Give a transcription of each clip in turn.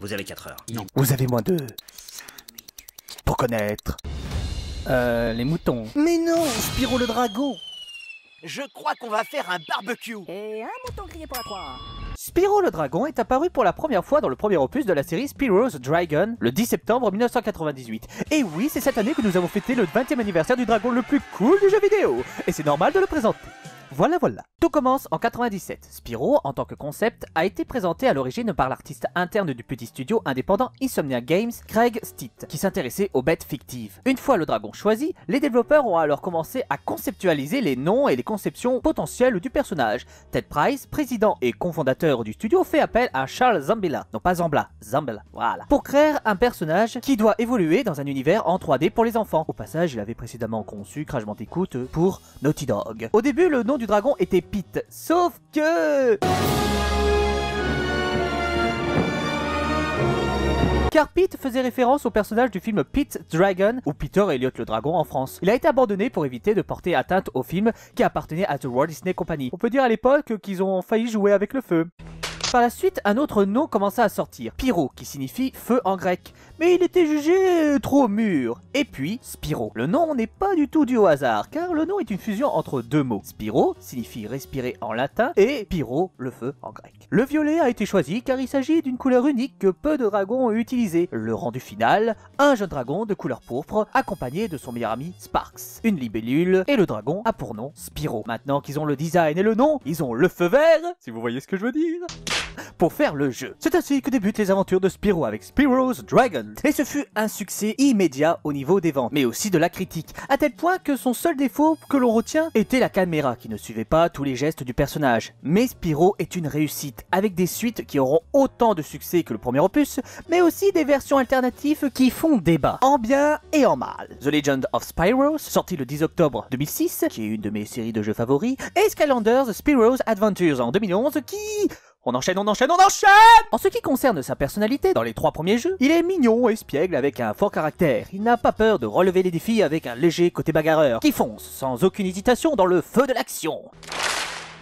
Vous avez 4 heures. Vous avez moins de... Pour connaître... Euh, les moutons. Mais non, Spiro le dragon Je crois qu'on va faire un barbecue Et un mouton grillé pour la 3. Spyro le dragon est apparu pour la première fois dans le premier opus de la série Spyro's Dragon le 10 septembre 1998. Et oui, c'est cette année que nous avons fêté le 20e anniversaire du dragon le plus cool du jeu vidéo. Et c'est normal de le présenter. Voilà, voilà. Tout commence en 97. Spyro, en tant que concept, a été présenté à l'origine par l'artiste interne du petit studio indépendant Insomnia Games, Craig Stitt, qui s'intéressait aux bêtes fictives. Une fois le dragon choisi, les développeurs ont alors commencé à conceptualiser les noms et les conceptions potentielles du personnage. Ted Price, président et cofondateur du studio, fait appel à Charles Zambella, non pas Zambla, Zambella, voilà, pour créer un personnage qui doit évoluer dans un univers en 3D pour les enfants. Au passage, il avait précédemment conçu Crash Bandicoot pour Naughty Dog. Au début, le nom du dragon était Pete, sauf que... Car Pete faisait référence au personnage du film Pete Dragon ou Peter Elliot le Dragon en France. Il a été abandonné pour éviter de porter atteinte au film qui appartenait à The Walt Disney Company. On peut dire à l'époque qu'ils ont failli jouer avec le feu. Par la suite, un autre nom commença à sortir, Pyro, qui signifie feu en grec. Mais il était jugé trop mûr. Et puis, Spyro. Le nom n'est pas du tout dû au hasard, car le nom est une fusion entre deux mots. Spyro signifie respirer en latin, et Pyro, le feu en grec. Le violet a été choisi car il s'agit d'une couleur unique que peu de dragons ont utilisée. Le rendu final, un jeune dragon de couleur pourpre, accompagné de son meilleur ami Sparks. Une libellule, et le dragon a pour nom Spyro. Maintenant qu'ils ont le design et le nom, ils ont le feu vert, si vous voyez ce que je veux dire pour faire le jeu. C'est ainsi que débutent les aventures de Spyro avec Spyro's Dragon. Et ce fut un succès immédiat au niveau des ventes, mais aussi de la critique, à tel point que son seul défaut que l'on retient était la caméra qui ne suivait pas tous les gestes du personnage. Mais Spyro est une réussite, avec des suites qui auront autant de succès que le premier opus, mais aussi des versions alternatives qui font débat, en bien et en mal. The Legend of Spyro, sorti le 10 octobre 2006, qui est une de mes séries de jeux favoris, et Skylanders Spyro's Adventures en 2011, qui on enchaîne, on enchaîne, on enchaîne En ce qui concerne sa personnalité, dans les trois premiers jeux, il est mignon, espiègle, avec un fort caractère. Il n'a pas peur de relever les défis avec un léger côté bagarreur, qui fonce sans aucune hésitation dans le feu de l'action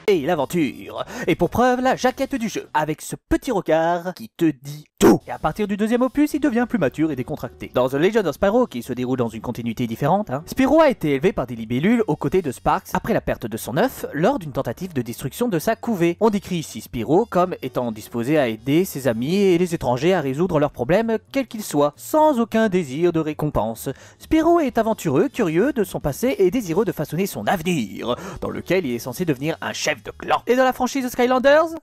et l'aventure. Et pour preuve, la jaquette du jeu, avec ce petit regard qui te dit Et à partir du deuxième opus, il devient plus mature et décontracté. Dans The Legend of Spyro, qui se déroule dans une continuité différente, hein, Spyro a été élevé par des libellules aux côtés de Sparks après la perte de son œuf lors d'une tentative de destruction de sa couvée. On décrit ici Spyro comme étant disposé à aider ses amis et les étrangers à résoudre leurs problèmes, quels qu'ils soient, sans aucun désir de récompense. Spyro est aventureux, curieux de son passé et désireux de façonner son avenir, dans lequel il est censé devenir un chef de clan. Et dans la franchise Skylanders?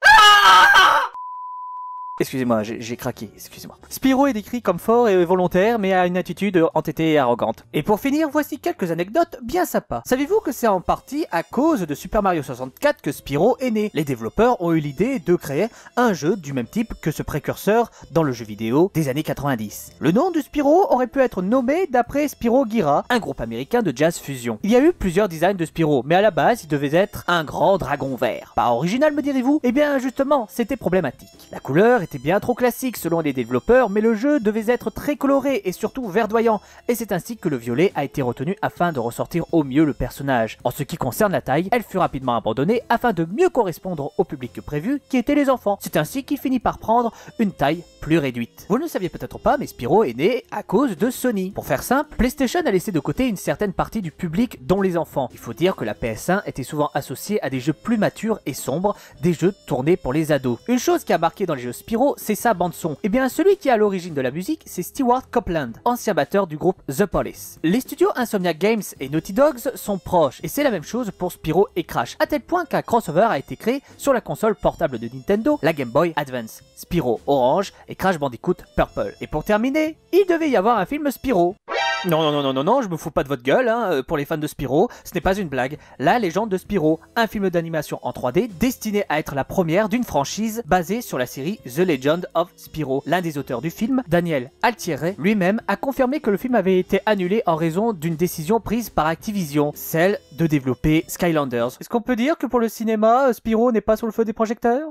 Excusez-moi, j'ai craqué, excusez-moi. Spyro est décrit comme fort et volontaire, mais a une attitude entêtée et arrogante. Et pour finir, voici quelques anecdotes bien sympas. Savez-vous que c'est en partie à cause de Super Mario 64 que Spyro est né? Les développeurs ont eu l'idée de créer un jeu du même type que ce précurseur dans le jeu vidéo des années 90. Le nom de Spyro aurait pu être nommé d'après Spyro Gira, un groupe américain de jazz fusion. Il y a eu plusieurs designs de Spyro, mais à la base, il devait être un grand dragon vert. Pas original, me direz-vous? Eh bien, justement, c'était problématique. La couleur bien trop classique selon les développeurs, mais le jeu devait être très coloré et surtout verdoyant, et c'est ainsi que le violet a été retenu afin de ressortir au mieux le personnage. En ce qui concerne la taille, elle fut rapidement abandonnée afin de mieux correspondre au public prévu, qui étaient les enfants. C'est ainsi qu'il finit par prendre une taille plus réduite. Vous ne le saviez peut-être pas, mais Spyro est né à cause de Sony. Pour faire simple, PlayStation a laissé de côté une certaine partie du public, dont les enfants. Il faut dire que la PS1 était souvent associée à des jeux plus matures et sombres, des jeux tournés pour les ados. Une chose qui a marqué dans les jeux Spyro, c'est sa bande son. Et bien celui qui est à l'origine de la musique, c'est Stewart Copeland, ancien batteur du groupe The Police. Les studios Insomnia Games et Naughty Dogs sont proches, et c'est la même chose pour Spyro et Crash, à tel point qu'un crossover a été créé sur la console portable de Nintendo, la Game Boy Advance. Spyro orange et Crash Bandicoot purple. Et pour terminer, il devait y avoir un film Spyro. Non, non, non, non, non, non, je me fous pas de votre gueule, hein, euh, pour les fans de Spyro, ce n'est pas une blague. La légende de Spyro, un film d'animation en 3D destiné à être la première d'une franchise basée sur la série The Legend of Spyro. L'un des auteurs du film, Daniel Altieri, lui-même a confirmé que le film avait été annulé en raison d'une décision prise par Activision, celle de développer Skylanders. Est-ce qu'on peut dire que pour le cinéma, euh, Spyro n'est pas sous le feu des projecteurs?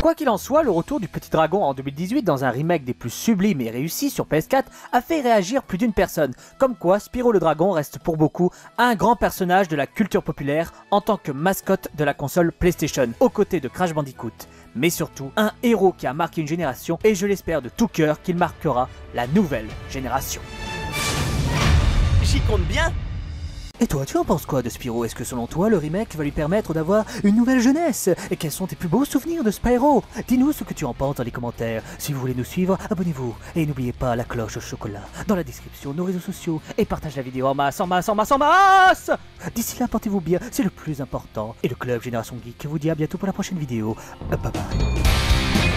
Quoi qu'il en soit, le retour du Petit Dragon en 2018 dans un remake des plus sublimes et réussis sur PS4 a fait réagir plus d'une personne. Comme quoi, Spyro le Dragon reste pour beaucoup un grand personnage de la culture populaire en tant que mascotte de la console PlayStation, aux côtés de Crash Bandicoot. Mais surtout, un héros qui a marqué une génération et je l'espère de tout cœur qu'il marquera la nouvelle génération. J'y compte bien Et toi, tu en penses quoi de Spyro? Est-ce que selon toi, le remake va lui permettre d'avoir une nouvelle jeunesse? Et quels sont tes plus beaux souvenirs de Spyro? Dis-nous ce que tu en penses dans les commentaires. Si vous voulez nous suivre, abonnez-vous. Et n'oubliez pas la cloche au chocolat dans la description, nos réseaux sociaux. Et partage la vidéo en masse, en masse, en masse, en masse D'ici là, portez-vous bien, c'est le plus important. Et le club Génération Geek vous dit à bientôt pour la prochaine vidéo. Bye bye.